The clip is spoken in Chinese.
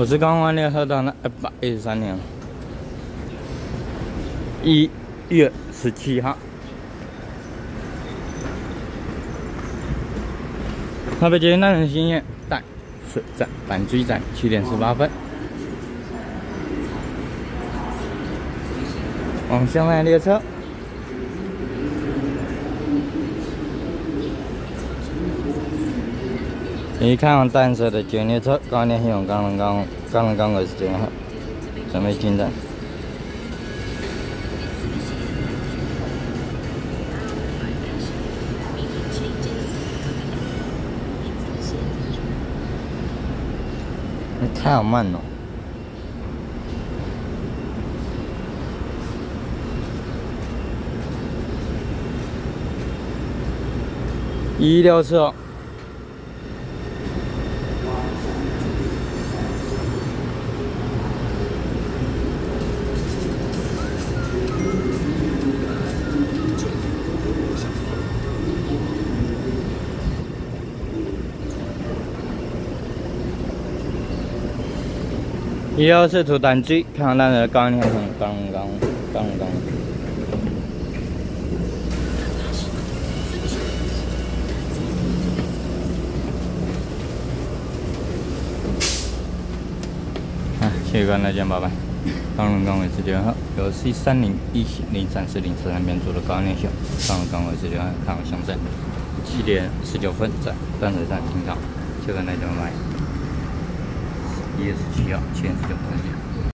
我是刚完联合党的二百一十三年，一月十七号，台北捷运大城新业淡水站板追站七点十八分，往香奈列车。你看完单车的教练车，刚才希望刚刚刚刚刚的始就，准备进站。你太慢了。医疗车。一号是图单机，看那个钢铁桶，钢钢钢钢。啊，谢谢大家，拜拜。刚龙钢尾十九号，有 C 三零一零三四零四那边做的高联秀，钢龙钢尾十九号，看我乡镇，七点十九分在淡水站停靠，谢谢大家，拜拜。也是需要签字的东西。